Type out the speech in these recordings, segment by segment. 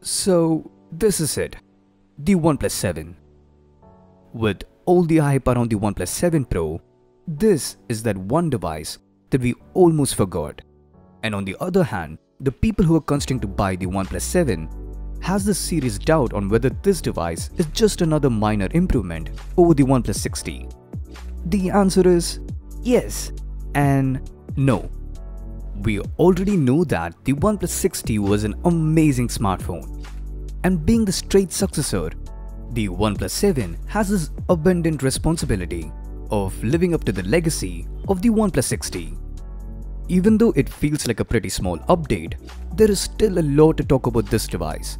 So, this is it the OnePlus 7. With all the hype around the OnePlus 7 Pro, this is that one device that we almost forgot. And on the other hand, the people who are considering to buy the OnePlus 7 has this serious doubt on whether this device is just another minor improvement over the OnePlus 6T. The answer is yes and no. We already know that the OnePlus 6T was an amazing smartphone. And being the straight successor, the OnePlus 7 has this abundant responsibility of living up to the legacy of the OnePlus 6T. Even though it feels like a pretty small update, there is still a lot to talk about this device.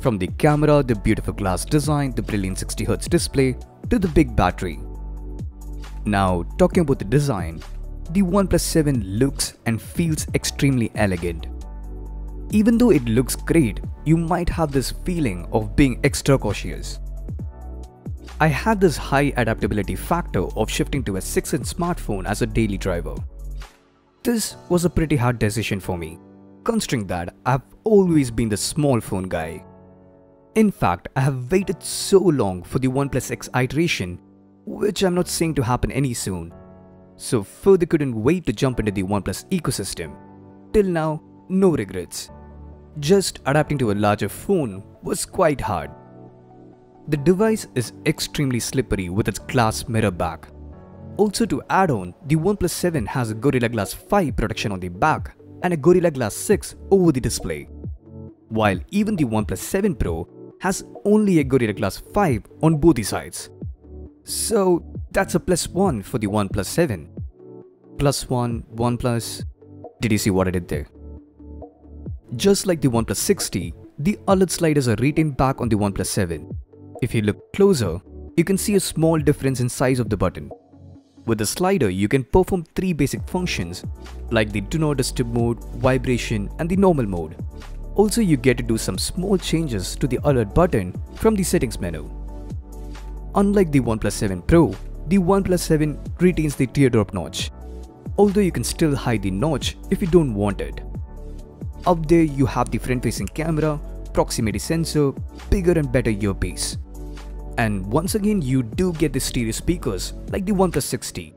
From the camera, the beautiful glass design, the brilliant 60Hz display, to the big battery. Now, talking about the design, the OnePlus 7 looks and feels extremely elegant. Even though it looks great, you might have this feeling of being extra cautious. I had this high adaptability factor of shifting to a 6-inch smartphone as a daily driver. This was a pretty hard decision for me, considering that I've always been the small phone guy. In fact, I have waited so long for the OnePlus X iteration, which I'm not seeing to happen any soon. So further couldn't wait to jump into the OnePlus ecosystem. Till now, no regrets. Just adapting to a larger phone was quite hard. The device is extremely slippery with its glass mirror back. Also to add on, the OnePlus 7 has a Gorilla Glass 5 protection on the back and a Gorilla Glass 6 over the display. While even the OnePlus 7 Pro has only a Gorilla Glass 5 on both the sides. So that's a plus 1 for the OnePlus 7. Plus 1, OnePlus. Did you see what I did there? Just like the OnePlus 6T, the alert sliders are retained back on the OnePlus 7. If you look closer, you can see a small difference in size of the button. With the slider, you can perform three basic functions like the do not disturb mode, vibration and the normal mode. Also, you get to do some small changes to the alert button from the settings menu. Unlike the OnePlus 7 Pro, the OnePlus 7 retains the teardrop notch, although you can still hide the notch if you don't want it. Up there you have the front-facing camera, proximity sensor, bigger and better earpiece. And once again you do get the stereo speakers like the OnePlus 6T.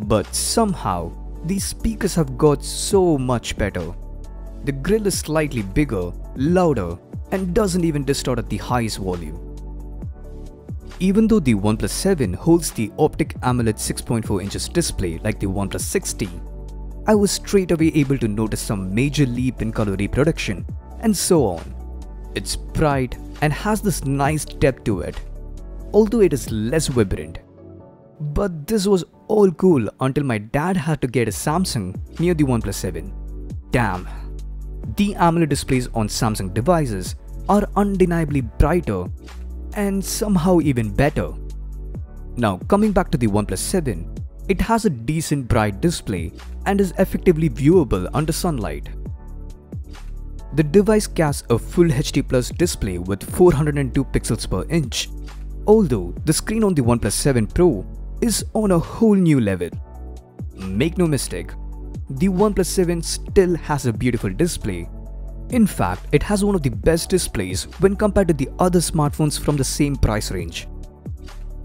But somehow, these speakers have got so much better. The grill is slightly bigger, louder, and doesn't even distort at the highest volume. Even though the OnePlus 7 holds the Optic AMOLED 6.4 inches display like the OnePlus 6T, I was straight away able to notice some major leap in color reproduction and so on. It's bright and has this nice depth to it, although it is less vibrant. But this was all cool until my dad had to get a Samsung near the OnePlus 7. Damn. The AMOLED displays on Samsung devices are undeniably brighter and somehow even better. Now coming back to the OnePlus 7, it has a decent bright display and is effectively viewable under sunlight. The device casts a full HD Plus display with 402 pixels per inch, although the screen on the OnePlus 7 Pro is on a whole new level. Make no mistake, the OnePlus 7 still has a beautiful display. In fact, it has one of the best displays when compared to the other smartphones from the same price range.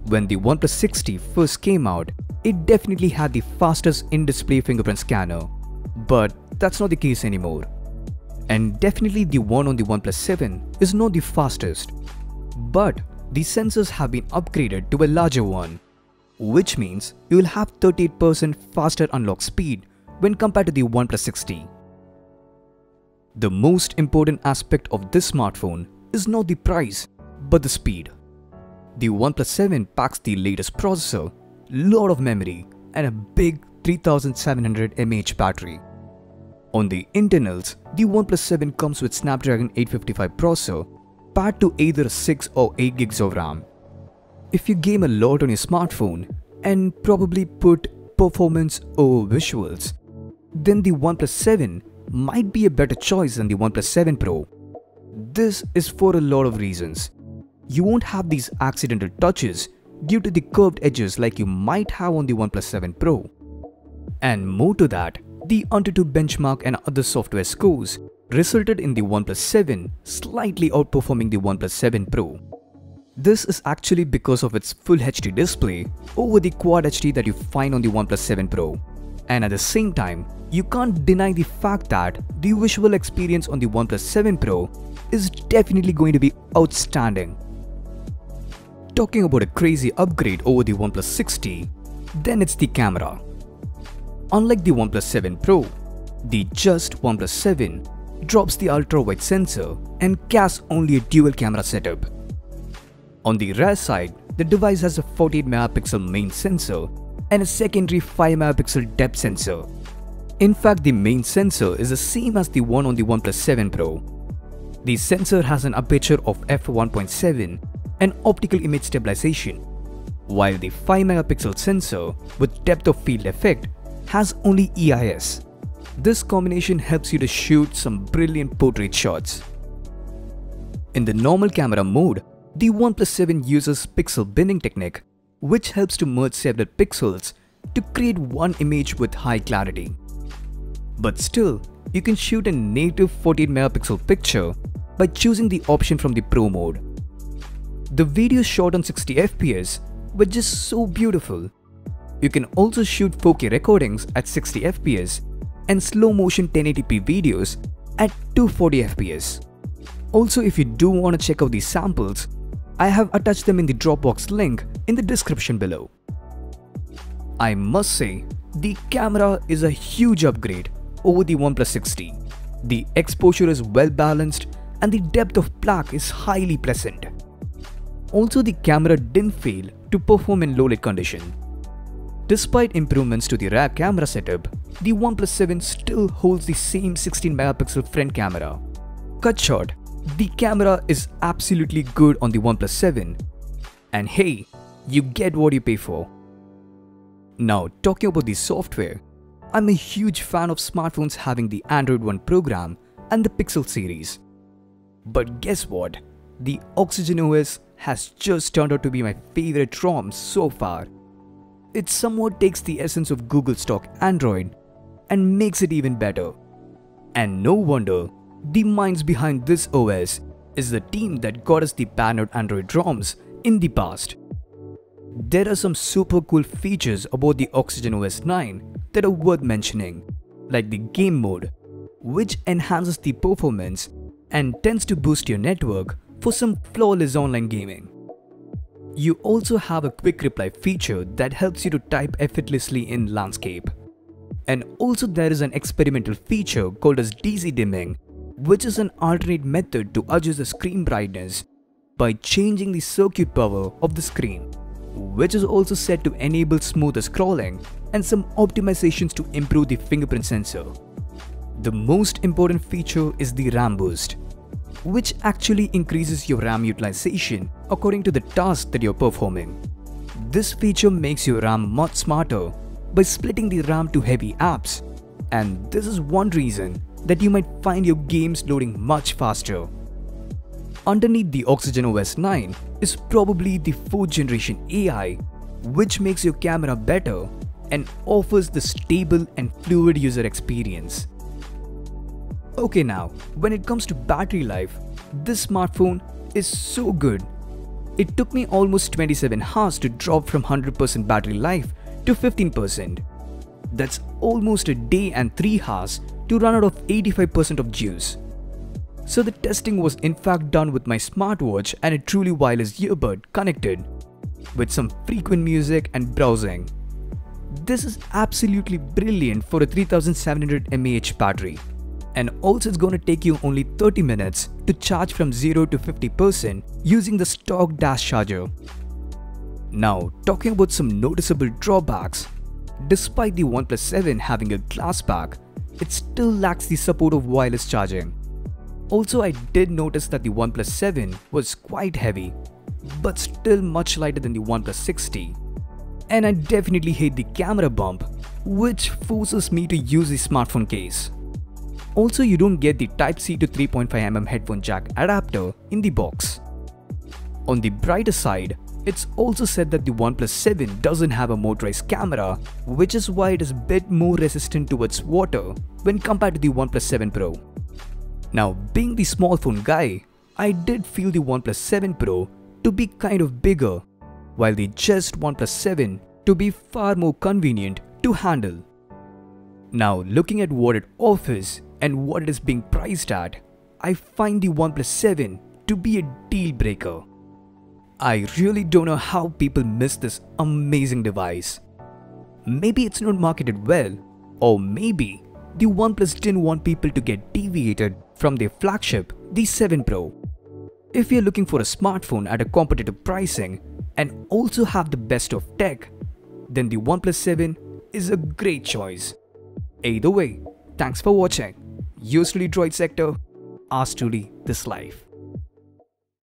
When the OnePlus 6T first came out, it definitely had the fastest in-display fingerprint scanner, but that's not the case anymore. And definitely the one on the OnePlus 7 is not the fastest, but the sensors have been upgraded to a larger one, which means you will have 38% faster unlock speed when compared to the OnePlus 6T. The most important aspect of this smartphone is not the price, but the speed. The OnePlus 7 packs the latest processor, lot of memory and a big 3700 mAh battery. On the internals, the OnePlus 7 comes with Snapdragon 855 processor paired to either 6 or 8 gigs of RAM. If you game a lot on your smartphone and probably put performance over visuals, then the OnePlus 7 might be a better choice than the OnePlus 7 Pro. This is for a lot of reasons you won't have these accidental touches due to the curved edges like you might have on the OnePlus 7 Pro. And more to that, the AnTuTu benchmark and other software scores resulted in the OnePlus 7 slightly outperforming the OnePlus 7 Pro. This is actually because of its Full HD display over the Quad HD that you find on the OnePlus 7 Pro. And at the same time, you can't deny the fact that the visual experience on the OnePlus 7 Pro is definitely going to be outstanding. Talking about a crazy upgrade over the OnePlus 6T, then it's the camera. Unlike the OnePlus 7 Pro, the just OnePlus 7 drops the ultra-wide sensor and casts only a dual camera setup. On the rear side, the device has a 48 megapixel main sensor and a secondary 5 megapixel depth sensor. In fact, the main sensor is the same as the one on the OnePlus 7 Pro. The sensor has an aperture of f1.7 and optical image stabilization, while the 5 megapixel sensor with depth of field effect has only EIS. This combination helps you to shoot some brilliant portrait shots. In the normal camera mode, the OnePlus 7 uses pixel binning technique, which helps to merge several pixels to create one image with high clarity. But still, you can shoot a native 48 megapixel picture by choosing the option from the Pro mode. The videos shot on 60 fps were just so beautiful. You can also shoot 4K recordings at 60 fps and slow motion 1080p videos at 240 fps. Also, if you do want to check out these samples, I have attached them in the Dropbox link in the description below. I must say, the camera is a huge upgrade over the OnePlus 6T. The exposure is well balanced and the depth of black is highly pleasant. Also the camera didn't fail to perform in low light condition. Despite improvements to the rear camera setup, the OnePlus 7 still holds the same 16 megapixel front camera. Cut short, the camera is absolutely good on the OnePlus 7. And hey, you get what you pay for. Now, talking about the software, I'm a huge fan of smartphones having the Android One program and the Pixel series. But guess what? The Oxygen OS has just turned out to be my favorite ROM so far. It somewhat takes the essence of Google stock Android and makes it even better. And no wonder the minds behind this OS is the team that got us the Paranoid Android ROMs in the past. There are some super cool features about the Oxygen OS 9 that are worth mentioning, like the game mode, which enhances the performance and tends to boost your network for some flawless online gaming. You also have a quick reply feature that helps you to type effortlessly in landscape. And also there is an experimental feature called as DC dimming which is an alternate method to adjust the screen brightness by changing the circuit power of the screen, which is also said to enable smoother scrolling and some optimizations to improve the fingerprint sensor. The most important feature is the RAM boost, which actually increases your RAM utilization according to the task that you're performing. This feature makes your RAM much smarter by splitting the RAM to heavy apps, and this is one reason that you might find your games loading much faster. Underneath the Oxygen OS 9 is probably the 4th generation AI, which makes your camera better and offers the stable and fluid user experience. Okay now, when it comes to battery life, this smartphone is so good. It took me almost 27 hours to drop from 100% battery life to 15%. That's almost a day and 3 hours to run out of 85% of juice. So the testing was in fact done with my smartwatch and a truly wireless earbud connected with some frequent music and browsing. This is absolutely brilliant for a 3700 mAh battery. And also it's gonna take you only 30 minutes to charge from 0 to 50% using the stock dash charger. Now, talking about some noticeable drawbacks. Despite the OnePlus 7 having a glass back, it still lacks the support of wireless charging. Also, I did notice that the OnePlus 7 was quite heavy, but still much lighter than the OnePlus 6T. And I definitely hate the camera bump, which forces me to use the smartphone case. Also, you don't get the Type-C to 3.5mm headphone jack adapter in the box. On the brighter side, it's also said that the OnePlus 7 doesn't have a motorized camera, which is why it is a bit more resistant towards water when compared to the OnePlus 7 Pro. Now, being the small phone guy, I did feel the OnePlus 7 Pro to be kind of bigger, while the just OnePlus 7 to be far more convenient to handle. Now, looking at what it offers and what it is being priced at, I find the OnePlus 7 to be a deal breaker. I really don't know how people miss this amazing device. Maybe it's not marketed well, or maybe the OnePlus didn't want people to get deviated from their flagship, the 7 Pro. If you're looking for a smartphone at a competitive pricing and also have the best of tech, then the OnePlus 7 is a great choice. Either way, thanks for watching. Yours truly Droid Sector, ours truly, this life.